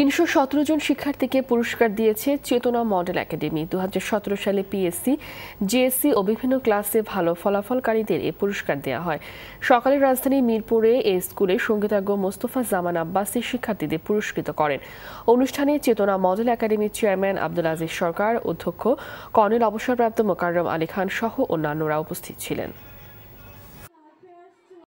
তিনশো সতেরো জন শিক্ষার্থীকে পুরস্কার দিয়েছে চেতনা মডেল একাডেমি। দু হাজার সতেরো সালে পিএসসি জিএসসি ও বিভিন্ন ক্লাসে ভালো ফলাফলকারীদের এ পুরস্কার দেওয়া হয়। সকালে রাজধানী মিরপুরে এ স্কুলে সঙ্গীতজ্ঞ মোস্তফা জামান আব্বাসী শিক্ষার্থীদের পুরস্কৃত করেন। অনুষ্ঠানে চেতনা মডেল একাডেমির চেয়ারম্যান আব্দুল আজিজ সরকার, অধ্যক্ষ কর্নেল অবসরপ্রাপ্ত মোকাররম আলী খান সহ অন্যান্যরা উপস্থিত ছিলেন।